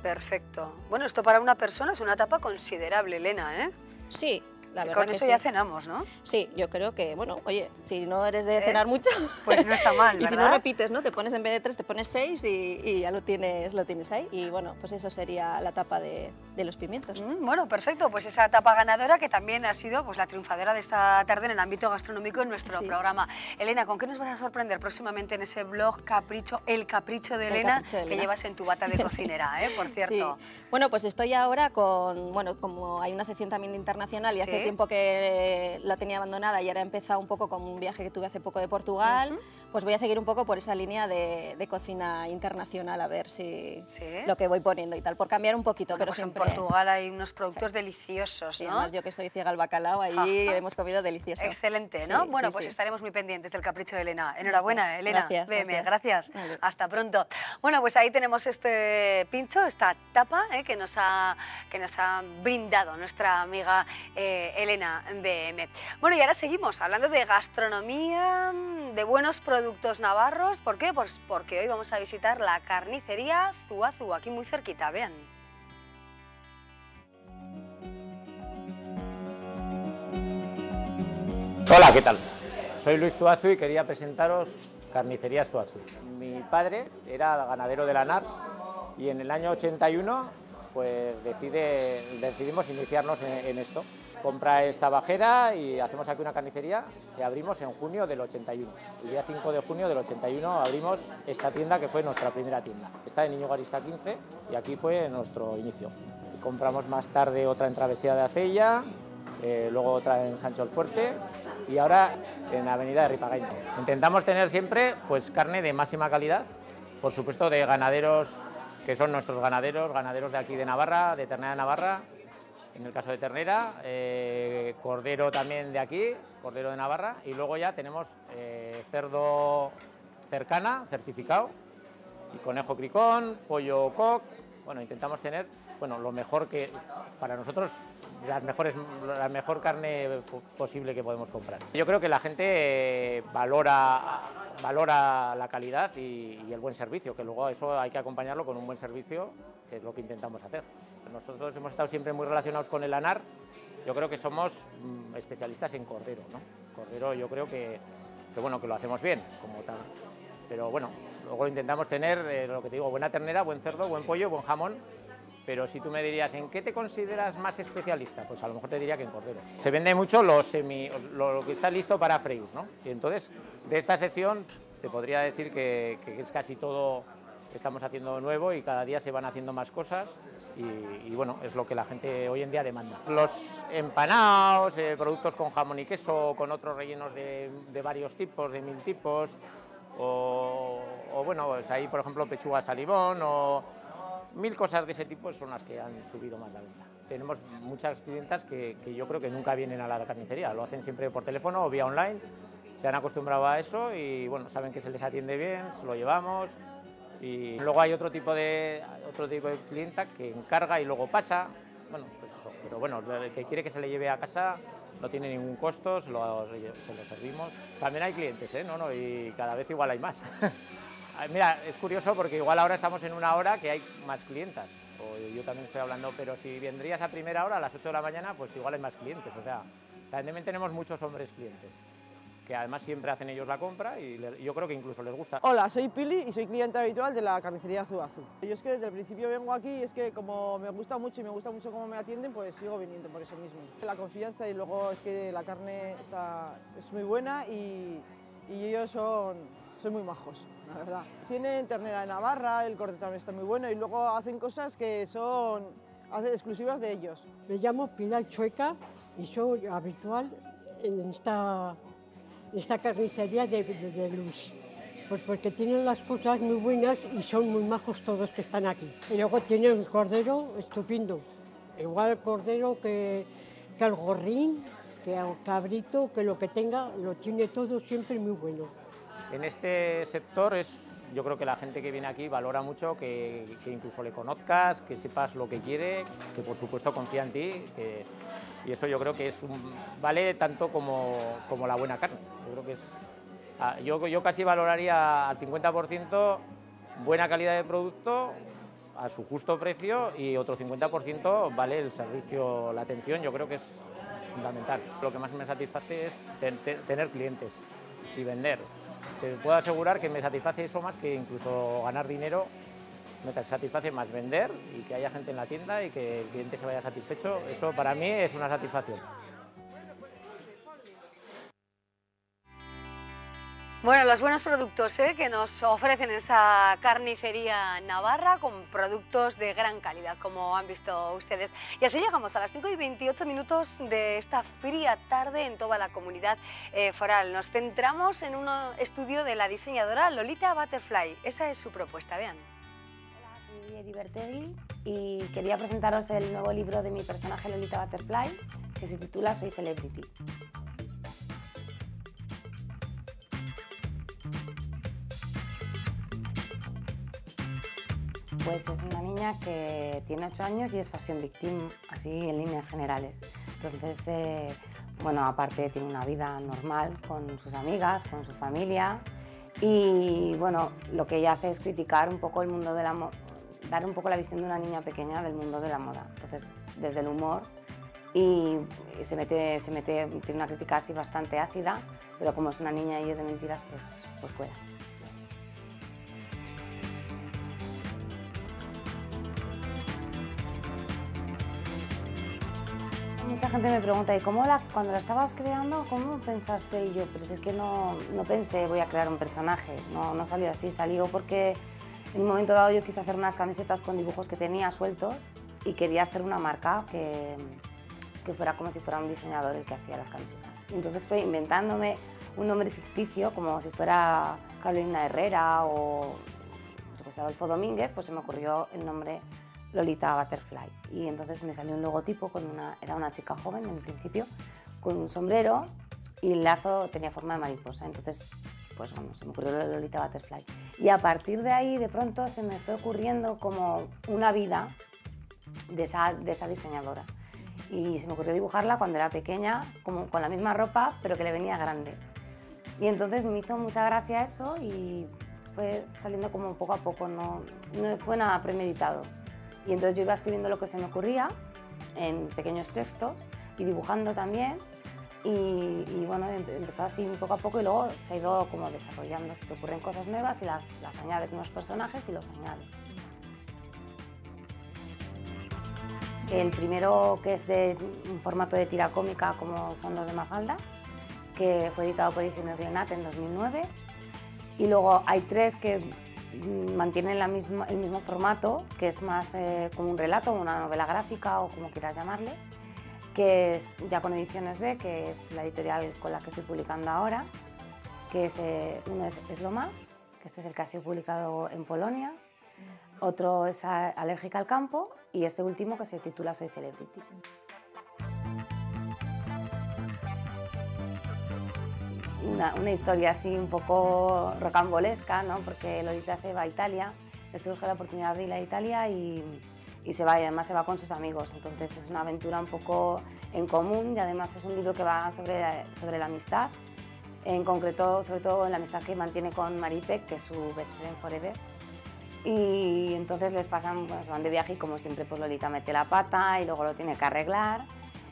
perfecto. Bueno, esto para una persona es una tapa considerable, Elena, ¿eh? Sí, la verdad con que eso sí. ya cenamos, ¿no? Sí, yo creo que, bueno, oye, si no eres de ¿Eh? cenar mucho, Pues no está mal, y si no ¿verdad? repites, ¿no? Te pones en vez de tres, te pones seis y, y ya lo tienes, lo tienes ahí. Y bueno, pues eso sería la tapa de, de los pimientos. Mm, Bueno, perfecto. Pues esa etapa ganadora que también ha sido pues, la triunfadora de esta tarde en el ámbito gastronómico en nuestro Sí. programa. Elena, ¿con qué nos vas a sorprender próximamente en ese blog Capricho, El Capricho de El Elena, Capricho de que llevas en tu bata de Sí. cocinera, ¿eh? por cierto? Sí. Bueno, pues estoy ahora con, bueno, como hay una sección también de internacional y hace Sí. tiempo que la tenía abandonada y ahora he empezado un poco con un viaje que tuve hace poco de Portugal, pues voy a seguir un poco por esa línea de, de cocina internacional a ver si Sí. lo que voy poniendo y tal, por cambiar un poquito, Bueno, pero pues siempre... en Portugal hay unos productos deliciosos, Sí, ¿no? además yo que soy ciega al bacalao, Ajá. hemos comido delicioso. Excelente, Sí, ¿no? bueno, sí, pues sí. estaremos muy pendientes del capricho de Elena. Enhorabuena, Gracias, Elena. gracias, BM, gracias. gracias. Hasta pronto. Bueno, pues ahí tenemos este pincho, esta tapa ¿eh? que, nos ha, que nos ha brindado nuestra amiga eh, Elena BM. Bueno, y ahora seguimos hablando de gastronomía, de buenos productos navarros. ¿Por qué? Pues porque hoy vamos a visitar la carnicería Zuazu, aquí muy cerquita, vean. Hola, ¿qué tal? Soy Luis Tuazu y quería presentaros Carnicerías Tuazu. Mi padre era ganadero de la NAR y en el año 81 pues decide, decidimos iniciarnos en, en esto. Compra esta bajera y hacemos aquí una carnicería que abrimos en junio del 81. El día 5 de junio del 81 abrimos esta tienda que fue nuestra primera tienda. Está en Niño Garista 15 y aquí fue nuestro inicio. Compramos más tarde otra en Travesía de Acella, eh, luego otra en Sancho el Fuerte y ahora en Avenida de Ripagaña. Intentamos tener siempre pues, carne de máxima calidad, por supuesto de ganaderos que son nuestros ganaderos, ganaderos de aquí de Navarra, de Ternera de Navarra, en el caso de ternera, eh, cordero también de aquí, cordero de Navarra, y luego ya tenemos eh, cerdo cercana, certificado, y conejo cricón, pollo coq. Bueno, intentamos tener bueno, lo mejor que para nosotros las mejores, la mejor carne po- posible que podemos comprar. Yo creo que la gente eh, valora, valora la calidad y, y el buen servicio, que luego eso hay que acompañarlo con un buen servicio, que es lo que intentamos hacer. Nosotros hemos estado siempre muy relacionados con el ANAR, yo creo que somos mm, especialistas en cordero, ¿no? Cordero yo creo que, que, bueno, que lo hacemos bien, como tal. Pero bueno, luego intentamos tener, eh, lo que te digo, buena ternera, buen cerdo, buen pollo, buen jamón, pero si tú me dirías, ¿en qué te consideras más especialista? Pues a lo mejor te diría que en cordero. Se vende mucho los semi, lo, lo que está listo para freír, ¿no? Y entonces, de esta sección, te podría decir que, que es casi todo que estamos haciendo nuevo y cada día se van haciendo más cosas y, bueno, es lo que la gente hoy en día demanda. Los empanados, eh, productos con jamón y queso, con otros rellenos de, varios tipos, de mil tipos, o, o bueno, pues ahí por ejemplo pechuga salivón o mil cosas de ese tipo son las que han subido más la venta. Tenemos muchas clientas que, que yo creo que nunca vienen a la carnicería, lo hacen siempre por teléfono o vía online, se han acostumbrado a eso y bueno, saben que se les atiende bien, se lo llevamos y luego hay otro tipo de otro tipo de clienta que encarga y luego pasa, bueno, pues eso, pero bueno, el que quiere que se le lleve a casa no tiene ningún costo, se lo, se lo servimos. También hay clientes, ¿eh? No, no, y cada vez igual hay más. Mira, es curioso porque igual ahora estamos en una hora que hay más clientas, o yo también estoy hablando, pero si vendrías a primera hora, a las 8 de la mañana, pues igual hay más clientes, o sea, también tenemos muchos hombres clientes que además siempre hacen ellos la compra y yo creo que incluso les gusta. Hola, soy Pili y soy cliente habitual de la carnicería Azuazu. Yo es que desde el principio vengo aquí y es que como me gusta mucho y me gusta mucho cómo me atienden, pues sigo viniendo por eso mismo. La confianza y luego es que la carne está, es muy buena y, y ellos son, son muy majos, la. Tienen ternera de Navarra, el corte también está muy bueno y luego hacen cosas que son exclusivas de ellos. Me llamo Pilar Chueca y soy habitual en esta esta carnicería de, de, Luz. Pues porque tienen las cosas muy buenas y son muy majos todos que están aquí. Y luego tienen un cordero estupendo. Igual el cordero que, que el gorrín, que el cabrito, que lo que tenga, lo tiene todo siempre muy bueno. En este sector es, yo creo que la gente que viene aquí valora mucho que, incluso le conozcas, que sepas lo que quiere, que por supuesto confía en ti, y eso yo creo que es vale tanto como, como la buena carne. Yo creo que es, ah, yo, yo casi valoraría al 50% buena calidad de producto a su justo precio y otro 50% vale el servicio, la atención, yo creo que es fundamental. Lo que más me satisface es tener clientes y vender. Te puedo asegurar que me satisface eso más que incluso ganar dinero me satisface más vender y que haya gente en la tienda y que el cliente se vaya satisfecho. Eso para mí es una satisfacción. Bueno, los buenos productos ¿eh? que nos ofrecen esa carnicería navarra con productos de gran calidad, como han visto ustedes. Y así llegamos a las 5 y 28 minutos de esta fría tarde en toda la comunidad eh, foral. Nos centramos en un estudio de la diseñadora Lolita Butterfly. Esa es su propuesta, vean. Libertegui y quería presentaros el nuevo libro de mi personaje Lolita Butterfly que se titula Soy Celebrity. Pues es una niña que tiene 8 años y es fashion victim, así en líneas generales. Entonces, eh, bueno, aparte tiene una vida normal con sus amigas, con su familia y bueno, lo que ella hace es criticar un poco el mundo de la, dar un poco la visión de una niña pequeña del mundo de la moda. Entonces, desde el humor y se mete, se mete, tiene una crítica así bastante ácida, pero como es una niña y es de mentiras, pues, pues puede. Mucha gente me pregunta, ¿y cómo la, cuando la estabas creando, cómo pensaste? Y yo, pero es que no, no pensé, voy a crear un personaje, no, no salió así, salió porque en un momento dado yo quise hacer unas camisetas con dibujos que tenía sueltos y quería hacer una marca que, que fuera como si fuera un diseñador el que hacía las camisetas. Entonces fue inventándome un nombre ficticio, como si fuera Carolina Herrera o Adolfo Domínguez, pues se me ocurrió el nombre Lolita Butterfly. Y entonces me salió un logotipo, con una, era una chica joven en principio, con un sombrero y el lazo tenía forma de mariposa. Entonces pues bueno, se me ocurrió la Lolita Butterfly. Y a partir de ahí, de pronto, se me fue ocurriendo como una vida de esa, de esa diseñadora. Y se me ocurrió dibujarla cuando era pequeña, como con la misma ropa, pero que le venía grande. Y entonces me hizo mucha gracia eso y fue saliendo como poco a poco, no, no fue nada premeditado. Y entonces yo iba escribiendo lo que se me ocurría en pequeños textos y dibujando también y, bueno, em, empezó así poco a poco y luego se ha ido como desarrollando. Se te ocurren cosas nuevas y las, las añades, nuevos personajes y los añades. El primero que es de un formato de tira cómica como son los de Mafalda, que fue editado por Ediciones Glenat en 2009. Y luego hay tres que mantienen la misma, el mismo formato, que es más eh, como un relato, una novela gráfica o como quieras llamarle que es ya con Ediciones B, que es la editorial con la que estoy publicando ahora, que es, eh, uno es, es, Lo Más, que este es el que ha sido publicado en Polonia, otro es Alérgica al campo y este último que se titula Soy Celebrity. Una, una, historia así un poco rocambolesca, ¿no? porque Lolita se va a Italia, le surge la oportunidad de ir a Italia y y se va, y además se va con sus amigos. Entonces es una aventura un poco en común y además es un libro que va sobre, sobre la amistad, en concreto, sobre todo en la amistad que mantiene con Maripe, que es su best friend forever. Y entonces les pasan, bueno, se van de viaje y como siempre pues Lolita mete la pata y luego lo tiene que arreglar.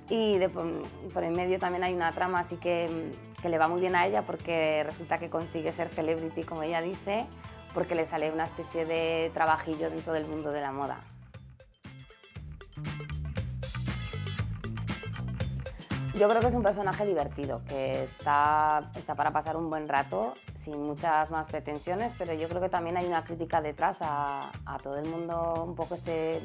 Y de, por en medio también hay una trama así que, que le va muy bien a ella porque resulta que consigue ser celebrity, como ella dice, porque le sale una especie de trabajillo dentro del mundo de la moda. Yo creo que es un personaje divertido, que está, está para pasar un buen rato, sin muchas más pretensiones, pero yo creo que también hay una crítica detrás a, a todo el mundo, un poco este,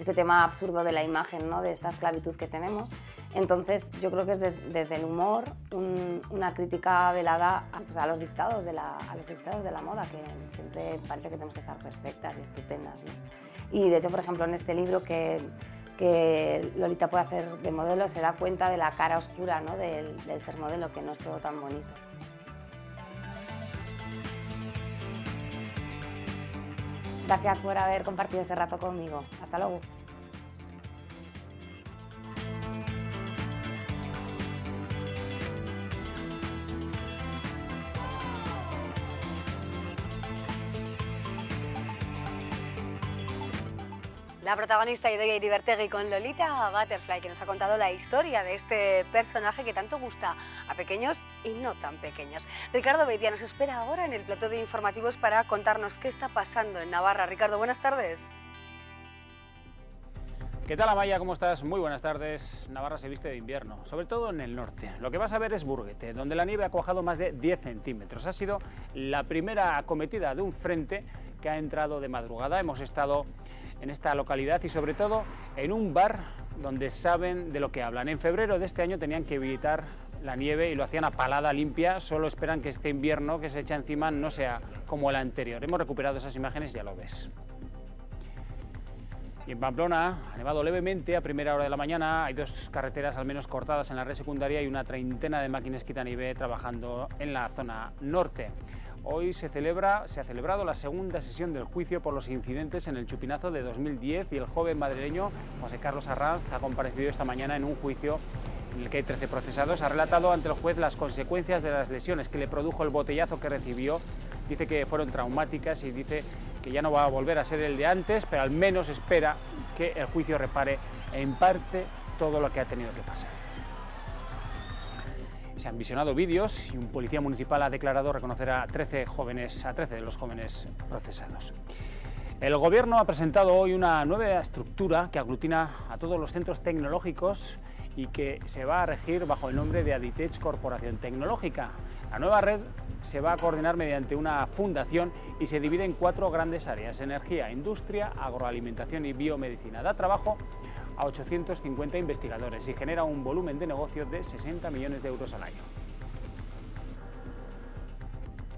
este tema absurdo de la imagen, ¿no? de esta esclavitud que tenemos. Entonces yo creo que es desde el humor una crítica velada pues, a, los dictados de la, moda, que siempre parece que tenemos que estar perfectas y estupendas. Y de hecho, por ejemplo, en este libro que Lolita puede hacer de modelo, se da cuenta de la cara oscura ¿no? del, del ser modelo, que no es todo tan bonito. Gracias por haber compartido este rato conmigo. Hasta luego. La protagonista Idoia Iribertegui con Lolita Butterfly, que nos ha contado la historia de este personaje que tanto gusta a pequeños y no tan pequeños. Ricardo Beitia nos espera ahora en el plató de informativos para contarnos qué está pasando en Navarra. Ricardo, buenas tardes. ¿Qué tal Amaya? ¿Cómo estás? Muy buenas tardes. Navarra se viste de invierno, sobre todo en el norte. Lo que vas a ver es Burguete, donde la nieve ha cuajado más de 10 centímetros. Ha sido la primera acometida de un frente que ha entrado de madrugada. Hemos estado en esta localidad y sobre todo en un bar donde saben de lo que hablan. En febrero de este año tenían que evitar la nieve y lo hacían a palada limpia, solo esperan que este invierno que se echa encima no sea como el anterior. Hemos recuperado esas imágenes, ya lo ves. Y en Pamplona ha nevado levemente a primera hora de la mañana, hay dos carreteras al menos cortadas en la red secundaria y una treintena de máquinas nieve trabajando en la zona norte. Hoy se, celebra, se ha celebrado la segunda sesión del juicio por los incidentes en el Chupinazo de 2010 y el joven madrileño José Carlos Arranz ha comparecido esta mañana en un juicio en el que hay 13 procesados. Ha relatado ante el juez las consecuencias de las lesiones que le produjo el botellazo que recibió. Dice que fueron traumáticas y dice que ya no va a volver a ser el de antes, pero al menos espera que el juicio repare en parte todo lo que ha tenido que pasar. Se han visionado vídeos y un policía municipal ha declarado reconocer a 13, jóvenes, a 13 de los jóvenes procesados. El Gobierno ha presentado hoy una nueva estructura que aglutina a todos los centros tecnológicos y que se va a regir bajo el nombre de Aditech Corporación Tecnológica. La nueva red se va a coordinar mediante una fundación y se divide en cuatro grandes áreas, energía, industria, agroalimentación y biomedicina. Da trabajo a 850 investigadores y genera un volumen de negocio de 60 millones de euros al año.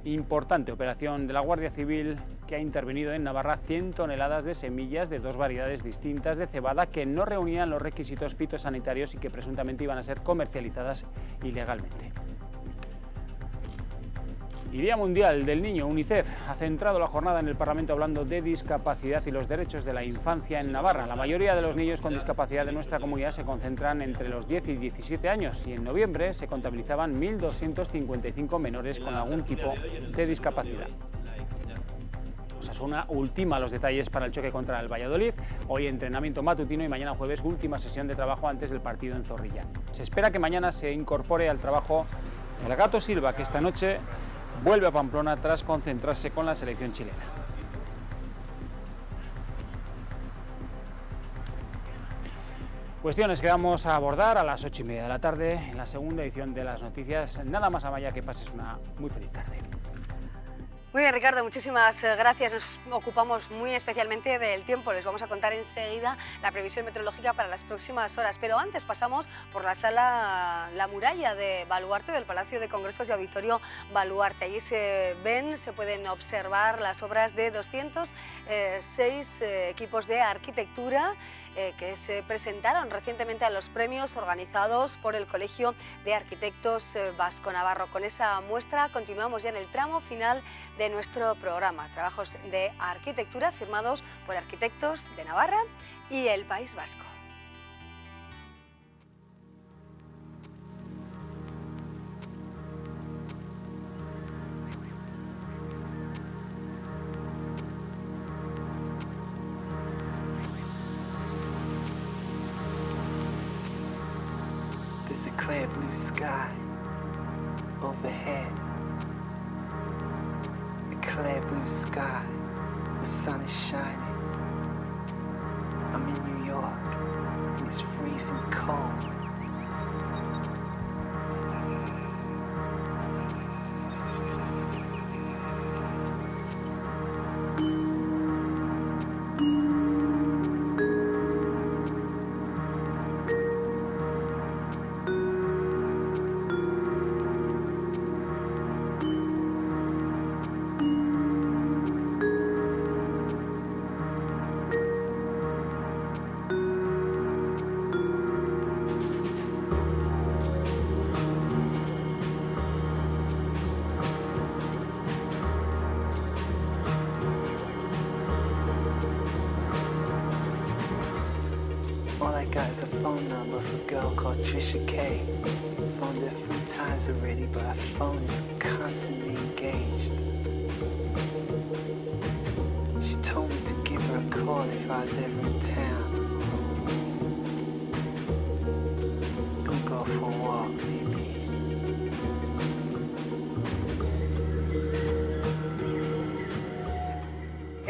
Importante operación de la Guardia Civil que ha intervenido en Navarra 100 toneladas de semillas de dos variedades distintas de cebada que no reunían los requisitos fitosanitarios y que presuntamente iban a ser comercializadas ilegalmente. Y Día Mundial del Niño, UNICEF, ha centrado la jornada en el Parlamento hablando de discapacidad y los derechos de la infancia en Navarra. La mayoría de los niños con discapacidad de nuestra comunidad se concentran entre los 10 y 17 años y en noviembre se contabilizaban 1.255 menores con algún tipo de discapacidad. Osasuna ultima los detalles para el choque contra el Valladolid. Hoy entrenamiento matutino y mañana jueves última sesión de trabajo antes del partido en Zorrilla. Se espera que mañana se incorpore al trabajo el Gato Silva, que esta noche vuelve a Pamplona tras concentrarse con la selección chilena. Cuestiones que vamos a abordar a las ocho y media de la tarde en la segunda edición de las noticias. Nada más a Maya, que pases una muy feliz tarde. Muy bien, Ricardo, muchísimas eh, gracias. Nos ocupamos muy especialmente del tiempo. Les vamos a contar enseguida la previsión meteorológica para las próximas horas. Pero antes pasamos por la sala La Muralla de Baluarte, del Palacio de Congresos y Auditorio Baluarte. Allí se ven, se pueden observar las obras de 206 eh, eh, equipos de arquitectura que se presentaron recientemente a los premios organizados por el Colegio de Arquitectos Vasco Navarro. Con esa muestra continuamos ya en el tramo final de nuestro programa. Trabajos de arquitectura firmados por arquitectos de Navarra y el País Vasco. Girl called Trisha K. Phoned her three times already, but her phone is constantly engaged. She told me to give her a call if I was ever in town.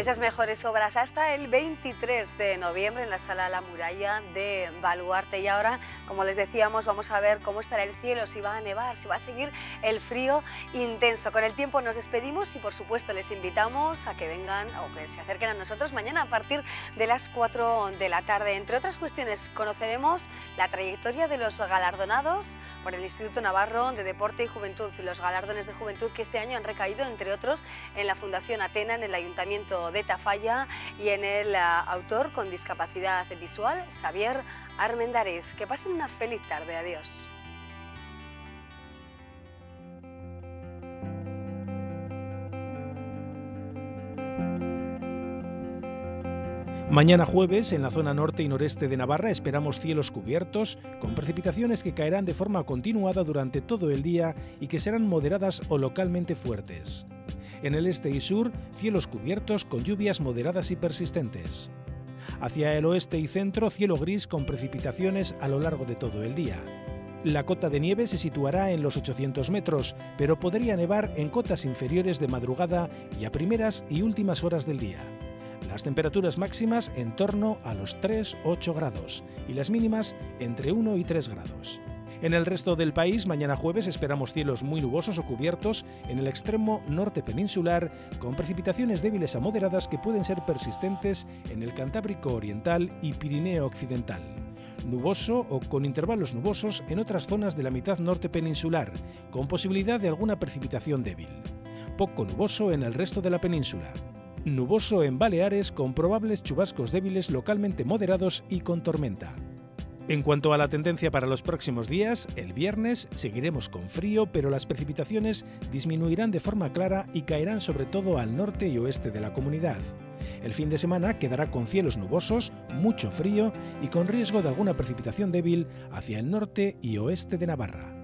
Esas mejores obras hasta el 23 de noviembre en la Sala La Muralla de Baluarte. Y ahora, como les decíamos, vamos a ver cómo estará el cielo, si va a nevar, si va a seguir el frío intenso. Con el tiempo nos despedimos y por supuesto les invitamos a que vengan o que se acerquen a nosotros mañana a partir de las 4 de la tarde. Entre otras cuestiones, conoceremos la trayectoria de los galardonados por el Instituto Navarro de Deporte y Juventud y los galardones de juventud que este año han recaído, entre otros, en la Fundación Atena, en el Ayuntamiento de Tafalla y en el ah, autor con discapacidad visual, Xavier Armendariz. Que pasen una feliz tarde. Adiós. Mañana jueves, en la zona norte y noreste de Navarra, esperamos cielos cubiertos, con precipitaciones que caerán de forma continuada durante todo el día y que serán moderadas o localmente fuertes. En el este y sur, cielos cubiertos con lluvias moderadas y persistentes. Hacia el oeste y centro, cielo gris con precipitaciones a lo largo de todo el día. La cota de nieve se situará en los 800 metros, pero podría nevar en cotas inferiores de madrugada y a primeras y últimas horas del día. Las temperaturas máximas en torno a los 3-8 grados y las mínimas entre 1 y 3 grados. En el resto del país, mañana jueves esperamos cielos muy nubosos o cubiertos en el extremo norte peninsular, con precipitaciones débiles a moderadas que pueden ser persistentes en el Cantábrico Oriental y Pirineo Occidental. Nuboso o con intervalos nubosos en otras zonas de la mitad norte peninsular, con posibilidad de alguna precipitación débil. Poco nuboso en el resto de la península. Nuboso en Baleares con probables chubascos débiles localmente moderados y con tormenta. En cuanto a la tendencia para los próximos días, el viernes seguiremos con frío, pero las precipitaciones disminuirán de forma clara y caerán sobre todo al norte y oeste de la comunidad. El fin de semana quedará con cielos nubosos, mucho frío y con riesgo de alguna precipitación débil hacia el norte y oeste de Navarra.